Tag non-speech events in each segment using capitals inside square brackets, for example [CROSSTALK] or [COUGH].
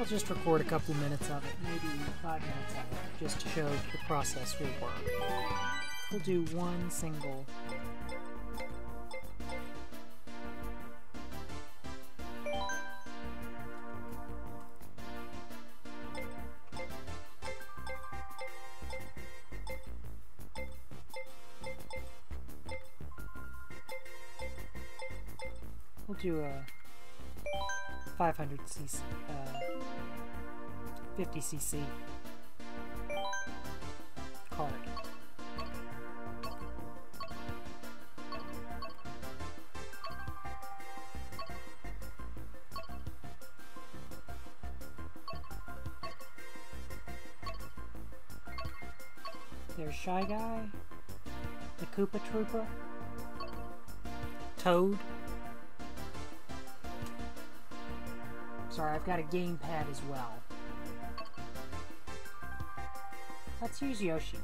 I'll just record a couple minutes of it, maybe five minutes of it, just to show the process will work. We'll do one single We'll do a 500 cc, uh, 50 cc card. There's Shy Guy, the Koopa Troopa, Toad, Sorry, I've got a gamepad as well. Let's use Yoshi.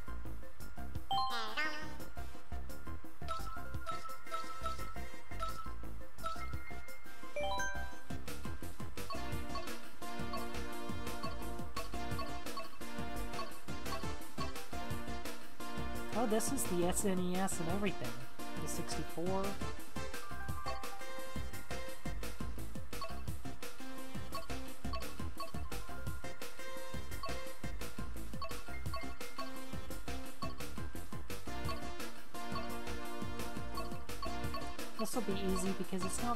Oh, this is the SNES and everything. The 64.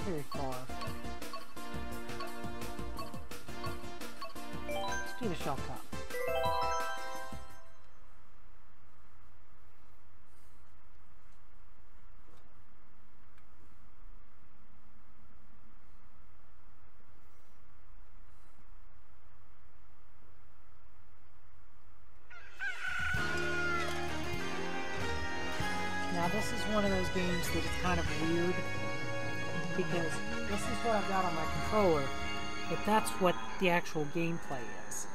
Very far. Let's do the shell cup. Now this is one of those games that is kind of weird because this is what I've got on my controller, but that's what the actual gameplay is.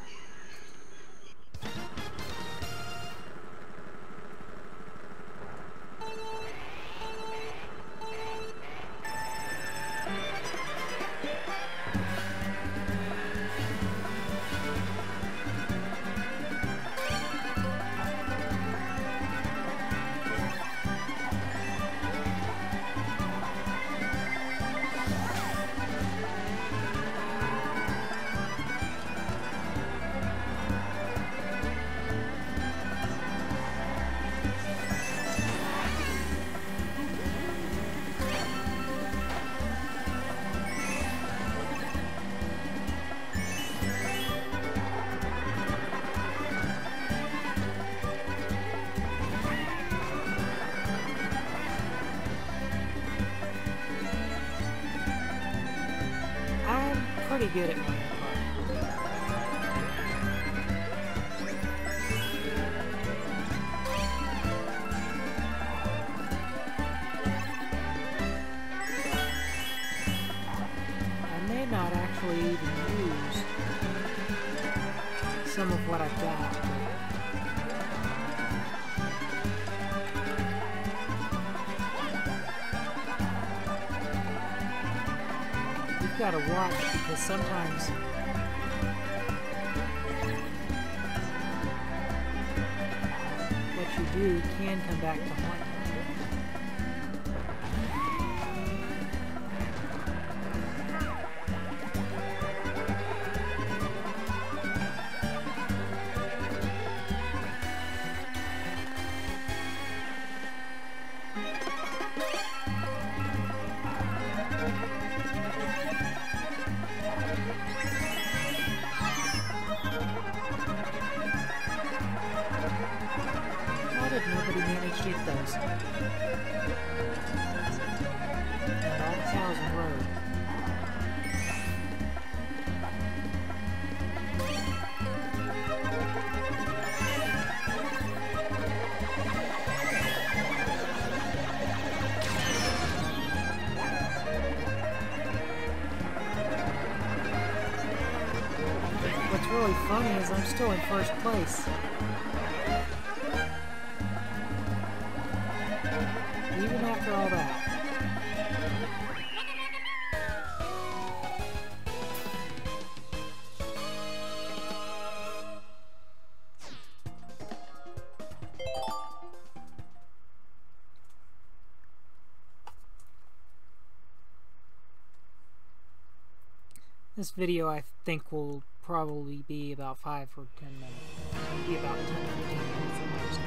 Pretty good You've got to watch because sometimes what you do can come back to haunt you. Get those? All the cows road. What's really funny is I'm still in first place. This video I think will probably be about 5 or 10 minutes. Be about 10 15 minutes.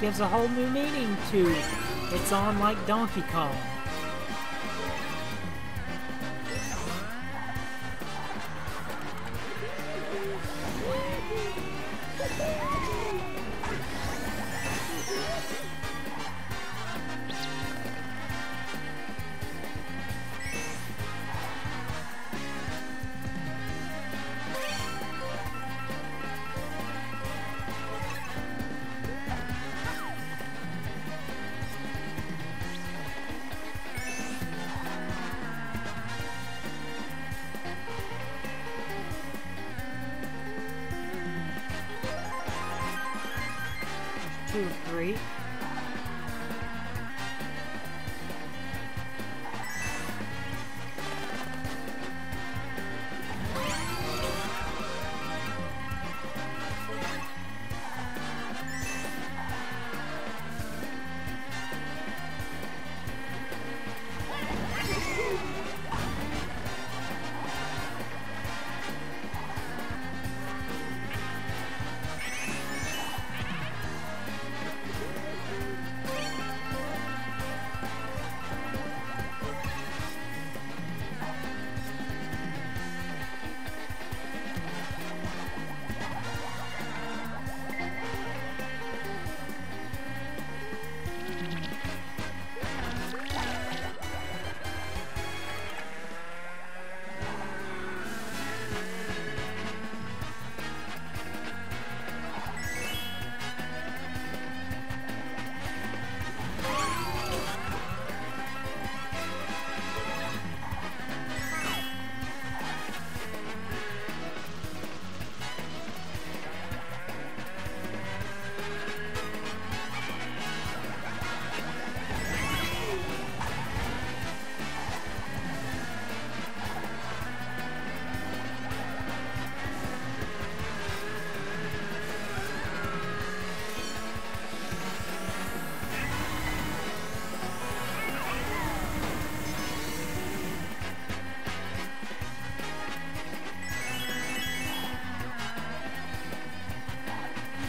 Gives a whole new meaning to it's on like Donkey Kong. Two, three.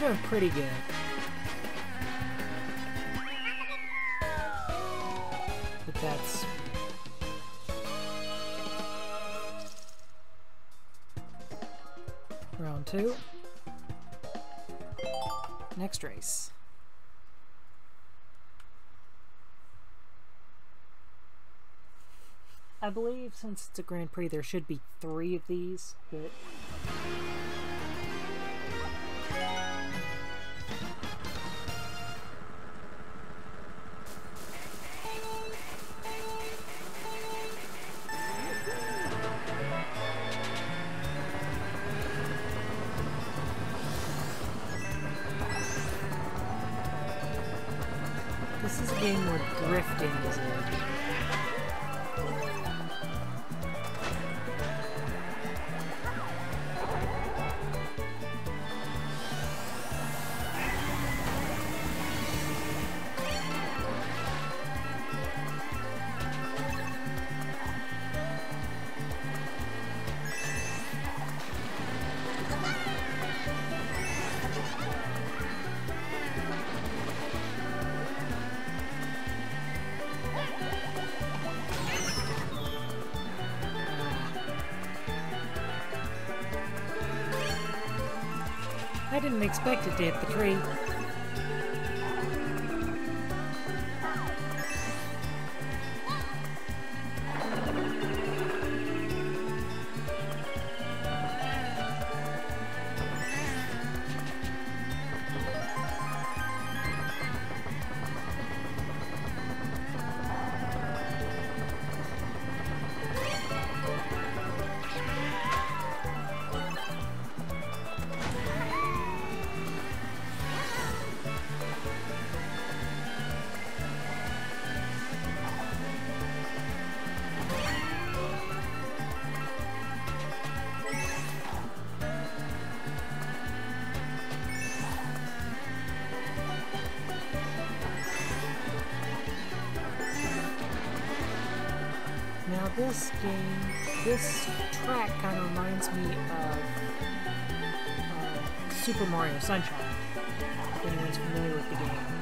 Doing pretty good. But that's... Round two. Next race. I believe since it's a Grand Prix there should be three of these, but didn't expect it to hit the tree. This game, this track kind of reminds me of uh, Super Mario Sunshine. If anyone's familiar with the game.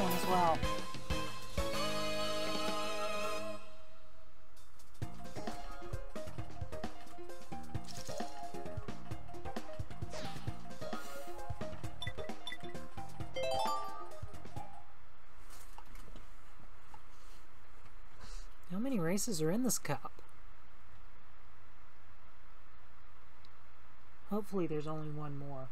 One as well. How many races are in this cup? Hopefully there's only one more.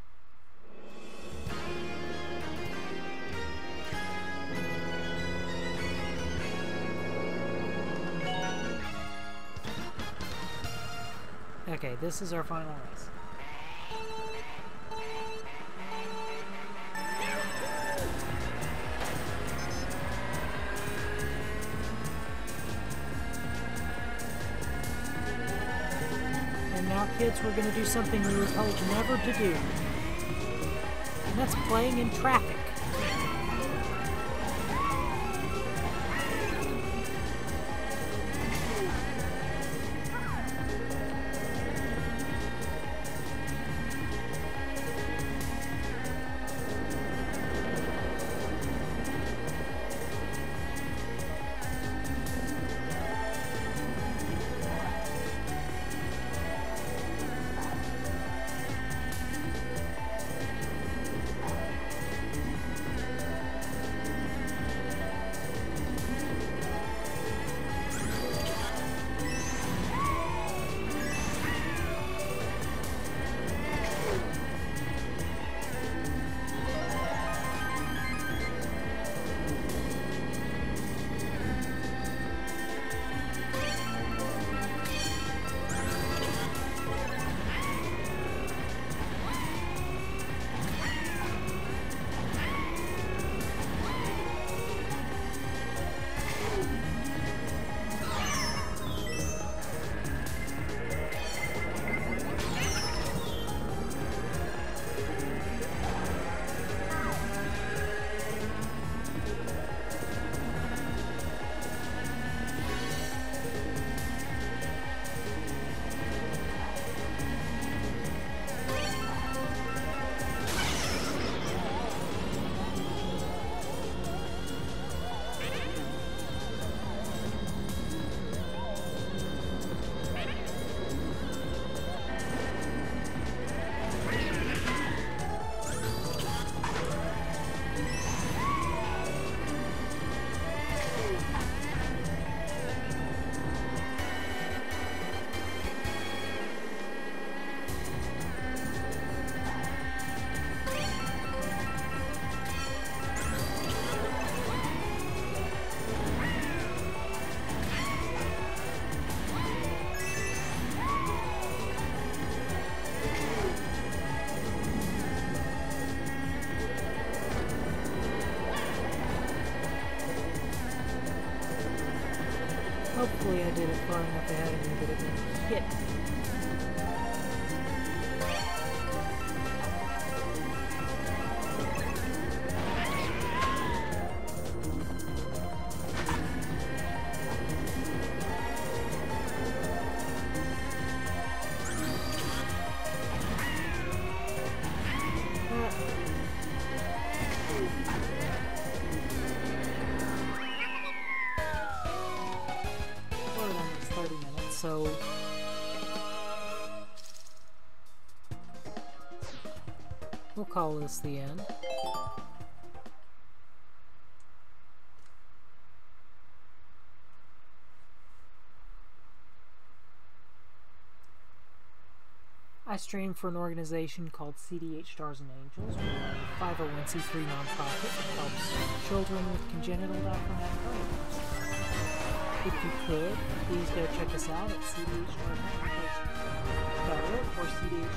Okay, this is our final race. And now, kids, we're going to do something we were told never to do. And that's playing in traffic. Far enough ahead of me that it didn't hit. Call this the end. I stream for an organization called CDH Stars and Angels. A 501c3 nonprofit that helps children with congenital diaphragmatic hernias. If you could, please go check us out at cdhstarsandangels.org or CDH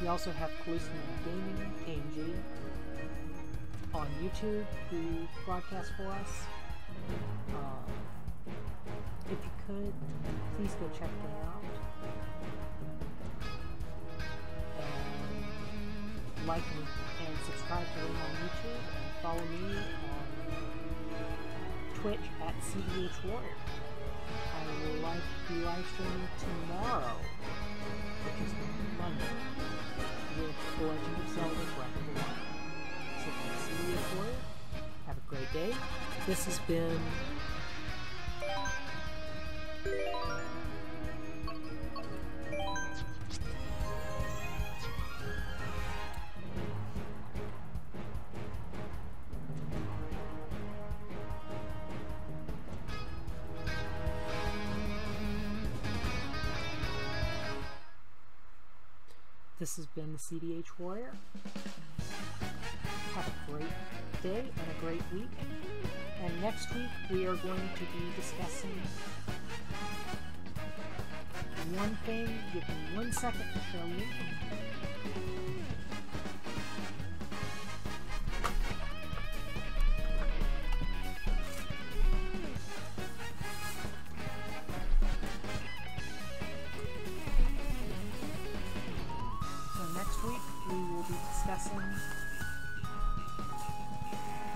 We also have Hallucinating Gaming, AMG, on YouTube, who broadcast for us. Uh, if you could, please go check them out. And like and subscribe to them on YouTube and follow me on Twitch at CDH Warrior. I will live, be live streaming tomorrow, which is Monday, with The Legend of Zelda Breath of the Wild. So from CDH Warrior, have a great day. This has been This has been the CDH Warrior. Have a great day and a great week. And next week we are going to be discussing one thing. Give me one second to show you. Be discussing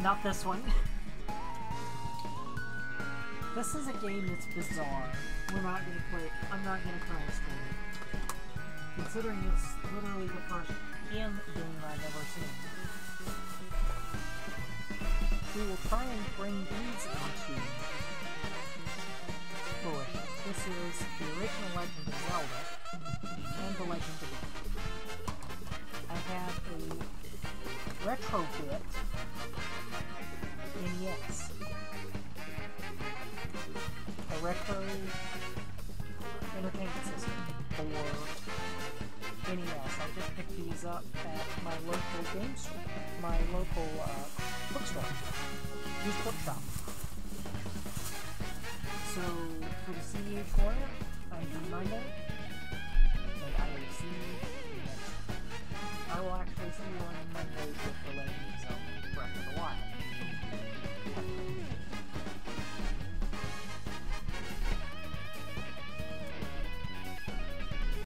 not this one. [LAUGHS] this is a game that's bizarre. We're not gonna play. it. I'm not try to explain it. Considering it's literally the first in game I've ever seen. We will try and bring these into fruition. This is the original Legend of Zelda and the Legend of Zelda. Have a retrofit NES. A retro entertainment system for NES. I just picked these up at my local game store, my local uh, bookstore, used bookshop. So for the CDH Warrior, I'm Monday,